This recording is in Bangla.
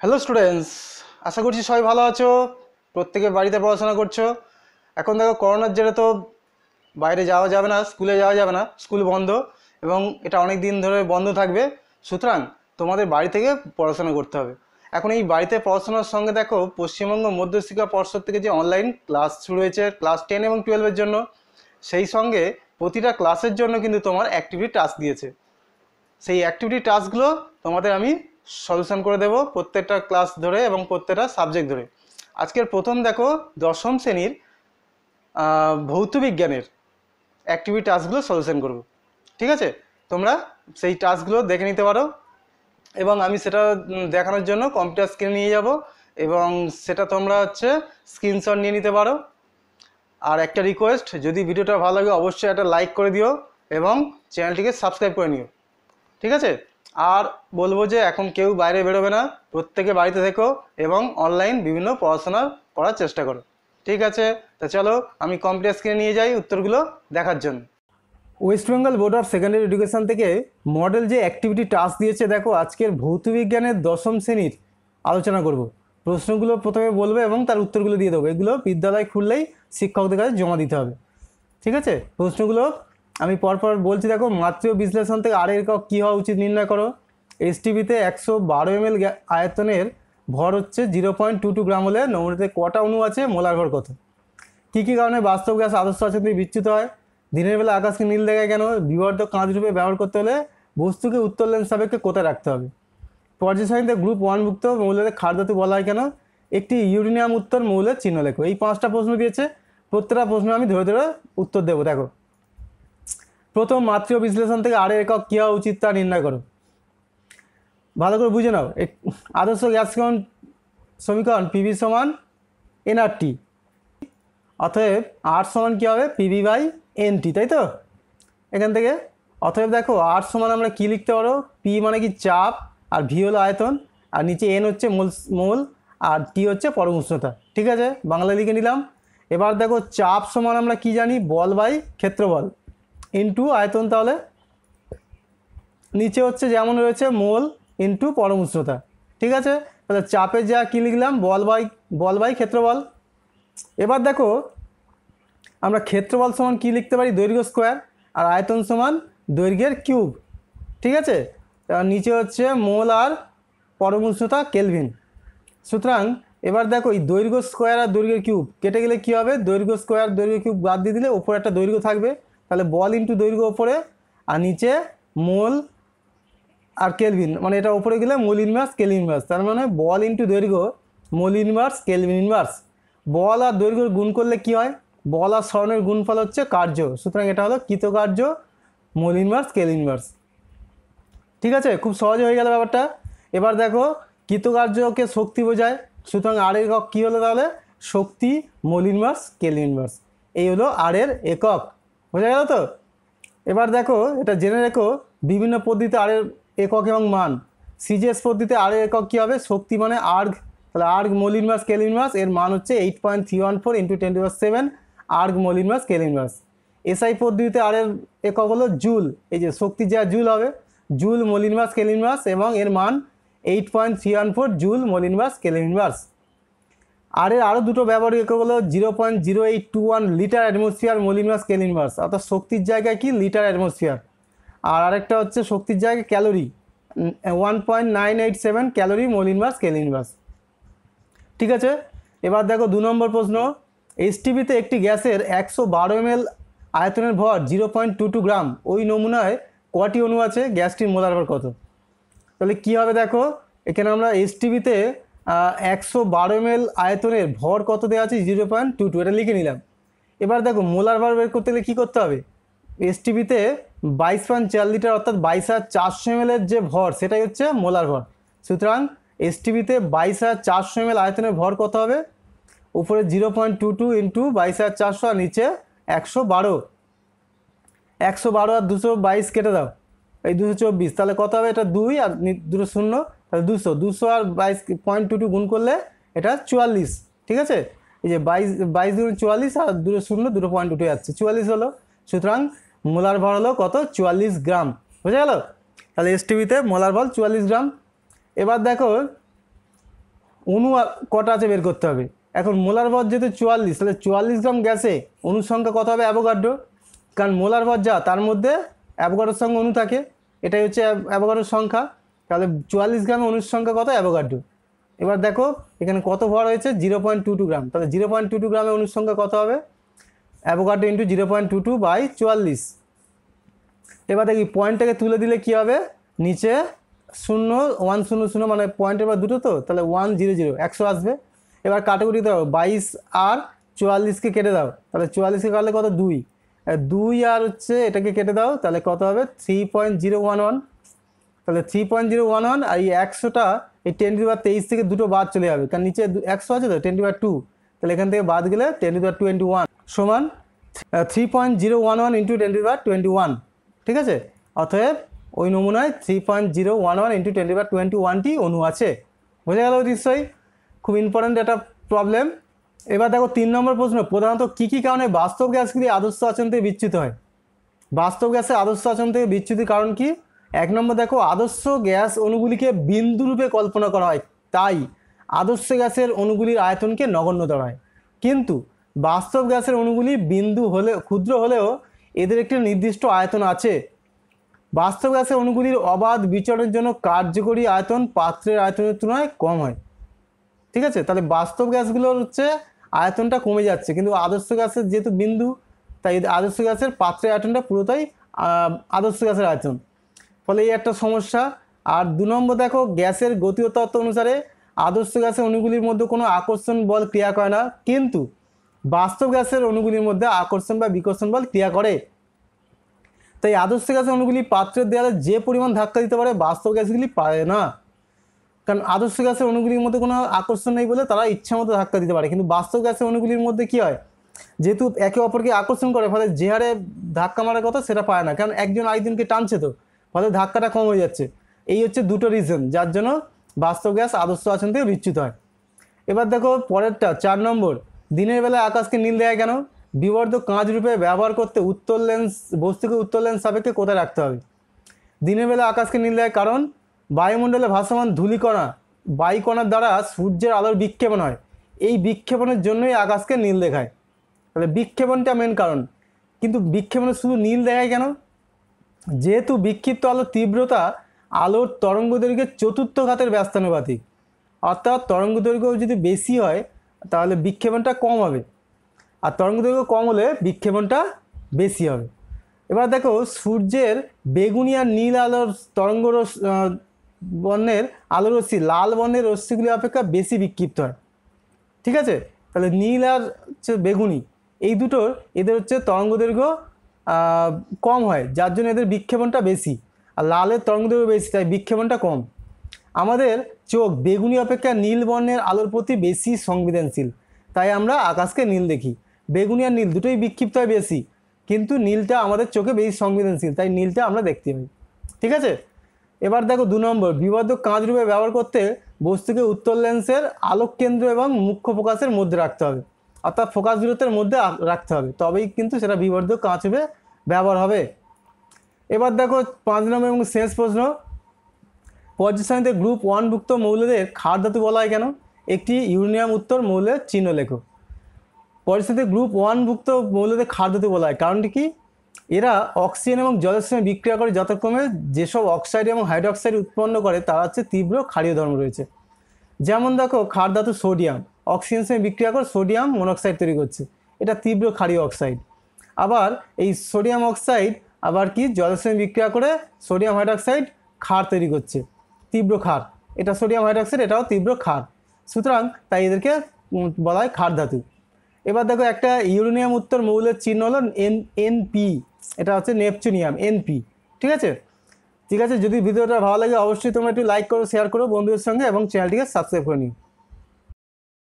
হ্যালো স্টুডেন্টস আশা করছি সবাই ভালো আছো। প্রত্যেকে বাড়িতে পড়াশোনা করছ। এখন দেখো, করোনার জেরে তো বাইরে যাওয়া যাবে না, স্কুলে যাওয়া যাবে না, স্কুল বন্ধ এবং এটা অনেক দিন ধরে বন্ধ থাকবে। সুতরাং তোমাদের বাড়ি থেকে পড়াশোনা করতে হবে। এখন এই বাড়িতে পড়াশোনার সঙ্গে দেখো, পশ্চিমবঙ্গ মধ্যশিক্ষা পর্ষদ থেকে যে অনলাইন ক্লাস শুরু হয়েছে ক্লাস টেন এবং টুয়েলভের জন্য, সেই সঙ্গে প্রতিটা ক্লাসের জন্য কিন্তু তোমার অ্যাক্টিভিটি টাস্ক দিয়েছে। সেই অ্যাক্টিভিটি টাস্কগুলো তোমাদের আমি সলিউশন করে দেব প্রত্যেকটা ক্লাস ধরে এবং প্রত্যেকটা সাবজেক্ট ধরে। আজকের প্রথম দেখো দশম শ্রেণির আহ, ভৌত বিজ্ঞানের অ্যাক্টিভিটি টাস্কগুলো সলিউশন করব। ঠিক আছে? তোমরা সেই টাস্কগুলো দেখে নিতে পারো এবং আমি সেটা দেখানোর জন্য কম্পিউটার স্ক্রিনে নিয়ে যাব এবং সেটা তোমরা হচ্ছে স্ক্রিনশট নিয়ে নিতে পারো। আর একটা রিকোয়েস্ট যদি ভিডিওটা ভালো লাগে অবশ্যই একটা লাইক করে দিও এবং চ্যানেলটিকে সাবস্ক্রাইব করে নিও। ঠিক আছে? আর বলব যে এখন কেউ বাইরে বেরোবে না, প্রত্যেকে বাড়িতে থেকো এবং অনলাইন বিভিন্ন পড়াশোনা করার চেষ্টা করো। ঠিক আছে? তা চলো, আমি কম্পিউটার স্ক্রিনে নিয়ে যাই উত্তরগুলো দেখার জন্য। West Bengal board of secondary education থেকে মডেল যে অ্যাক্টিভিটি টাস্ক দিয়েছে, দেখো, আজকের ভৌত বিজ্ঞানের দশম শ্রেণির আলোচনা করব। প্রশ্নগুলো প্রথমে বলবে এবং তার উত্তরগুলো দিয়ে দেবো। এগুলো বিদ্যালয় খুললেই শিক্ষকদের কাছে জমা দিতে হবে। ঠিক আছে? প্রশ্নগুলো আমি পরপর বলছি, দেখো মাত্রীয় বিশ্লেষণ থেকে আর একক কী হওয়া উচিত নির্ণয় করো। এসটিভিতে একশো বারো এম আয়তনের ভর হচ্ছে zero point two two gram হলে নমুনাতে কটা অণু আছে, মোলার ভর কত? কী কী কারণে বাস্তব গ্যাস আদর্শ থেকে বিচ্যুত হয়? দিনের বেলা আকাশকে নীল দেখায় কেন? বিবর্ধক কাঁচ রূপে ব্যবহার করতে হলে বস্তুকে উত্তর লেন্স সাপেক্ষে কোথায় রাখতে হবে? পর্যায় সারণীতে গ্রুপ ওয়ানভুক্ত মৌলদের খাদ্যতে বলা হয় কেন? একটি ইউরেনিয়াম উত্তর মৌলের চিহ্ন লেখো। এই পাঁচটা প্রশ্ন দিয়েছে। প্রত্যেকটা প্রশ্ন আমি ধরে ধরে উত্তর দেবো, দেখো। প্রথম মাতৃ বিশ্লেষণ থেকে আর একক কী হওয়া উচিত তা নির্ণয় করো। ভালো করে বুঝে নাও। আদর্শ গ্যাসকরণ সমীকরণ পিভি সমান এনআরটি অতএব আর সমান কী হবে? পিভি বাই এনটি তাই তো? এখান থেকে, অতএব দেখো আর সমান আমরা কী লিখতে পারো? পি মানে কি চাপ, আর ভি হলো আয়তন, আর নিচে এন হচ্ছে মোল মোল, আর টি হচ্ছে পরম উষ্ণতা। ঠিক আছে? বাংলা লিখে নিলাম। এবার দেখো চাপ সমান আমরা কি জানি? বল বাই ক্ষেত্রবল ইন্টু আয়তন তাহলে? নিচে হচ্ছে যেমন রয়েছে মোল ইন্টু পরম উষ্ণতা। ঠিক আছে? তাহলে চাপের যা কী লিখলাম? বল বাই বল বাই ক্ষেত্রবল এবার দেখো, আমরা ক্ষেত্রবল সমান কী লিখতে পারি? দৈর্ঘ্য স্কোয়ার আর আয়তন সমান দৈর্ঘ্যের কিউব ঠিক আছে? নিচে হচ্ছে মোল আর পরম উষ্ণতা কেলভিন। সুতরাং, এবার দেখো, এই দৈর্ঘ্য স্কোয়ার আর দৈর্ঘ্যের কিউব কেটে গেলে কী হবে? দৈর্ঘ্য স্কোয়ার দৈর্ঘ্য কিউব বাদ দিয়ে দিলে ওপরে একটা দৈর্ঘ্য থাকবে। তাহলে বল ইন্টু দৈর্ঘ্য ওপরে আর নিচে মোল আর কেলভিন মানে এটা ওপরে গেলে মোল ইনভার্স কেল ইনভার্স তার মানে বল ইন্টু দৈর্ঘ্য, মোল ইনভার্স কেলভিন ইনভার্স বল আর দৈর্ঘ্য গুণ করলে কি হয়? বল আর স্মরণের গুণফল হচ্ছে কার্য। সুতরাং এটা হলো কৃতকার্য, মোল ইনভার্স কেল ইনভার্স ঠিক আছে? খুব সহজ হয়ে গেল ব্যাপারটা। এবার দেখো, কৃতকার্যকে শক্তি বোঝায়। সুতরাং আর একক কী হলো তাহলে? শক্তি, মোল ইনভার্স কেল ইনভার্স এই হলো আর এর একক। বোঝা গেল তো? এবার দেখো, এটা জেনে রেখো, বিভিন্ন পদ্ধতিতে আর একক এবং মান। সিজিএস পদ্ধতিতে আর একক কী হবে? শক্তি মানে আর্গ তাহলে erg mole inverse kel inverse এর মান হচ্ছে eight point three one four into ten seven erg mole inverse kel inverse SI পদ্ধতিতে আর একক হলো জুল এই যে শক্তি যা জুল হবে joule mole inverse kel inverse এবং এর মান eight point three one four joule mole inverse kel আর এর আরও দুটো ব্যবহারিক একক হলো zero point zero eight two one litre atmosphere mole inverse kel inverse অর্থাৎ শক্তির জায়গায় কি? Litre atmosphere. আর আরেকটা হচ্ছে শক্তির জায়গায় calorie one point nine eight seven calorie mole inverse কেল ইনভার্স ঠিক আছে? এবার দেখো দু নম্বর প্রশ্ন। এসটিভিতে একটি গ্যাসের একশো বারো এমএল আয়তনের ভর zero point two two gram, ওই নমুনায় কটি অণু আছে? গ্যাসটির মোলার ভর কত? তাহলে কী হবে দেখো? এখানে আমরা এসটিভিতে একশো বারো এমএল আয়তনের ভর কত দেওয়া আছে? জিরো পয়েন্ট টু টু এটা লিখে নিলাম। এবার দেখো মোলার ভর বের করতে গেলে কী করতে হবে? এসটিভিতে বাইশ পয়েন্ট চার লিটার অর্থাৎ বাইশ হাজার চারশো এমএলের যে ভর, সেটাই হচ্ছে মোলার ভর সুতরাং এসটিভিতে বাইশ হাজার চারশো এমএল আয়তনের ভর কত হবে? উপরে zero point two two into বাইশ হাজার চারশো আর নিচে একশো বারো। একশো বারো আর দুশো বাইশ কেটে দাও। এই দুশো চব্বিশ, তাহলে কত হবে? এটা দুই আর দুটো শূন্য। তাহলে দুশো দুশো আর বাইশ পয়েন্ট টু টু গুণ করলে এটা চুয়াল্লিশ, ঠিক আছে? এই যে বাইশ বাইশ দুটো চুয়াল্লিশ আর দুটো শূন্য, দুটো পয়েন্ট উঠে যাচ্ছে। চুয়াল্লিশ হলো, সুতরাং মোলার ভর হলো কত? চুয়াল্লিশ গ্রাম, বুঝে গেল? তাহলে এসটিভিতে মোলার ভর চুয়াল্লিশ গ্রাম। এবার দেখো অণু কটা আছে বের করতে হবে। এখন মোলার ভর যেহেতু চুয়াল্লিশ, তাহলে চুয়াল্লিশ গ্রাম গ্যাসে অণুর সংখ্যা কত হবে? অ্যাভোগাড্রো। কারণ মোলার ভর যা, তার মধ্যে অ্যাভোগাড্রোর সঙ্গে অণু থাকে। এটাই হচ্ছে অ্যাভ- অ্যাভোগাড্রোর সংখ্যা। তাহলে চুয়াল্লিশ গ্রামে অণুর সংখ্যা কত? অ্যাভোগাড্রো এবার দেখো, এখানে কত ভর হয়েছে? Zero point two two gram. তাহলে জিরো পয়েন্ট টু টু গ্রামে অণুর সংখ্যা কত হবে? Avogadro into zero point two two by চুয়াল্লিশ। এবার দেখি, পয়েন্টটাকে তুলে দিলে কি হবে? নিচে শূন্য, ওয়ান শূন্য শূন্য মানে পয়েন্টের পর দুটো তো? তাহলে ওয়ান জিরো জিরো, একশো আসবে। এবার কাটাকুটি দাও, বাইশ আর চুয়াল্লিশকে কেটে দাও। তাহলে চুয়াল্লিশকে কাটলে কত? দুই। দুই আর হচ্ছে এটাকে কেটে দাও, তাহলে কত হবে? Three point zero one one তাহলে three point zero one one আর এই একশোটা এই টেন টু তেইশ থেকে দুটো বাদ চলে যাবে। কারণ নিচে একশো আছে তো? টেন টু টু তাহলে এখান থেকে বাদ গেলে টেন টু টোয়েন্টি ওয়ান সমান three point zero one one into ten to twenty one ঠিক আছে? অতএব ওই নমুনায় three point zero one one into ten to twenty ওয়ানটি অনু আছে। বোঝা গেল নিশ্চয়ই? খুব ইম্পর্ট্যান্ট একটা প্রবলেম এবার দেখো তিন নম্বর প্রশ্ন, প্রধানত কী কী কারণে বাস্তব গ্যাসগুলি আদর্শ আচরণ থেকে বিচ্যুত হয়? বাস্তব গ্যাসের আদর্শ আচরণ থেকে বিচ্যুতির কারণ কি? এক নম্বর দেখো, আদর্শ গ্যাস অণুগুলিকে বিন্দুরূপে কল্পনা করা হয়। তাই আদর্শ গ্যাসের অণুগুলির আয়তনকে নগণ্য ধরা হয়। কিন্তু বাস্তব গ্যাসের অণুগুলি বিন্দু হলে, ক্ষুদ্র হলেও এদের একটি নির্দিষ্ট আয়তন আছে। বাস্তব গ্যাসের অণুগুলির অবাধ বিচরণের জন্য কার্যকরী আয়তন পাত্রের আয়তনের তুলনায় কম হয়। ঠিক আছে? তাহলে বাস্তব গ্যাসগুলোর হচ্ছে আয়তনটা কমে যাচ্ছে। কিন্তু আদর্শ গ্যাসের যেহেতু বিন্দু, তাই আদর্শ গ্যাসের পাত্রের আয়তনটা পুরোটাই আদর্শ গ্যাসের আয়তন। ফলে এই একটা সমস্যা। আর দু নম্বর দেখো, গ্যাসের গতীয় তত্ত্ব অনুসারে আদর্শ গ্যাসের অণুগুলির মধ্যে কোনো আকর্ষণ বল ক্রিয়া করে না। কিন্তু বাস্তব গ্যাসের অণুগুলির মধ্যে আকর্ষণ বা বিকর্ষণ বল ক্রিয়া করে। তাই আদর্শ গ্যাসের অণুগুলি পাত্রের দেয়ালে যে পরিমাণ ধাক্কা দিতে পারে, বাস্তব গ্যাসগুলি পারে না। কারণ আদর্শ গ্যাসের অণুগুলির মধ্যে কোনো আকর্ষণ নেই বলে তারা ইচ্ছা মতো ধাক্কা দিতে পারে। কিন্তু বাস্তব গ্যাসের অণুগুলির মধ্যে কি হয়? যেহেতু একে অপরকে আকর্ষণ করে, ফলে যে হারে ধাক্কা মারার কথা সেটা পায় না। কারণ একজন আরেকজনকে টানছে তো। ফলে ধাক্কাটা কম হয়ে যাচ্ছে। এই হচ্ছে দুটো রিজন যার জন্য বাস্তব গ্যাস আদর্শ আচরণ থেকে বিচ্যুত হয়। এবার দেখো পরেরটা, চার নম্বর, দিনের বেলায় আকাশকে নীল দেয় কেন? বিবর্ধ কাঁচ রূপে ব্যবহার করতে উত্তর লেন্স বস্তুকে উত্তর লেন্স সাপেক্ষে কোথায় রাখতে হবে? দিনের বেলা আকাশকে নীল দেয় কারণ বায়ুমণ্ডলে ভাসমান ধূলিকণা, বায়ুকণার দ্বারা সূর্যের আলোর বিক্ষেপণ হয়। এই বিক্ষেপণের জন্যই আকাশকে নীল দেখায়। তাহলে বিক্ষেপণটা মেন কারণ। কিন্তু বিক্ষেপণে শুধু নীল দেখায় কেন? যেহেতু বিক্ষিপ্ত আলোর তীব্রতা, আলোর তরঙ্গ দৈর্ঘ্যের চতুর্থ ঘাতের ব্যস্তানুপাতিক। অর্থাৎ তরঙ্গ দৈর্ঘ্য যদি বেশি হয়, তাহলে বিক্ষেপণটা কম হবে। আর তরঙ্গ দৈর্ঘ্য কম হলে বিক্ষেপণটা বেশি হবে। এবার দেখো, সূর্যের বেগুনি আর নীল আলোর তরঙ্গ বর্ণের আলো রশ্মি, লাল বর্ণের রশ্মিগুলি অপেক্ষা বেশি বিক্ষিপ্ত হয়। ঠিক আছে? তাহলে নীল আর হচ্ছে বেগুনি, এই দুটোর এদের হচ্ছে তরঙ্গ দৈর্ঘ্য কম হয়, যার জন্য এদের বিক্ষেপণটা বেশি। আর লালের তরঙ্গ দৈর্ঘ্য বেশি, তাই বিক্ষেপণটা কম। আমাদের চোখ বেগুনি অপেক্ষা নীল বর্ণের আলোর প্রতি বেশি সংবেদনশীল। তাই আমরা আকাশকে নীল দেখি। বেগুনি আর নীল দুটোই বিক্ষিপ্ত হয় বেশি, কিন্তু নীলটা আমাদের চোখে বেশি সংবেদনশীল, তাই নীলটা আমরা দেখতে পাই। ঠিক আছে? এবার দেখো দু নম্বর, বিবর্ধক কাঁচ রূপে ব্যবহার করতে বস্তুকে উত্তর লেন্সের আলোক কেন্দ্র এবং মুখ্য প্রকাশের মধ্যে রাখতে হবে। অর্থাৎ ফোকাস দূরত্বের মধ্যে রাখতে হবে। তবেই কিন্তু সেটা বিবর্ধক কাঁচ রূপে ব্যবহার হবে। এবার দেখো পাঁচ নম্বর এবং শেষ প্রশ্ন। পর্যায়সারণীতে গ্রুপ ওয়ানভুক্ত মৌলদের ক্ষার ধাতু বলা হয় কেন? একটি ইউরেনিয়াম উত্তর মৌলের চিহ্ন লেখো। পরিস্থিতিতে গ্রুপ ওয়ানভুক্ত মৌলদের ক্ষার ধাতু বলা হয়। কারণটি কি? এরা অক্সিজেন এবং জলের সঙ্গে বিক্রিয়া করে যথাক্রমে যেসব অক্সাইড এবং হাইড্রোক্সাইড উৎপন্ন করে, তারা হচ্ছে তীব্র ক্ষারীয় ধর্ম রয়েছে। যেমন দেখো, ক্ষার ধাতু সোডিয়াম অক্সিজেনের সঙ্গে বিক্রিয়া করে সোডিয়াম মনোক্সাইড তৈরি করছে। এটা তীব্র ক্ষারীয় অক্সাইড। আবার এই সোডিয়াম অক্সাইড আবার কি? জলের সঙ্গে বিক্রিয়া করে সোডিয়াম হাইড্রোক্সাইড ক্ষার তৈরি করছে। তীব্র ক্ষার। এটা সোডিয়াম হাইড্রোক্সাইড, এটাও তীব্র ক্ষার। সুতরাং তাই এদেরকে বলা হয় ক্ষার ধাতু। এবার দেখো একটা ইউরেনিয়াম উত্তর মৌলের চিহ্ন হলো এন, এনপি। এটা হচ্ছে নেপচুনিয়াম, এনপি। ঠিক আছে? ঠিক আছে? যদি ভিডিওটা ভালো লাগে অবশ্যই তোমরা একটু লাইক করো শেয়ার করো বন্ধুদের সঙ্গে এবং চ্যানেলটিকে সাবস্ক্রাইব করে নিও।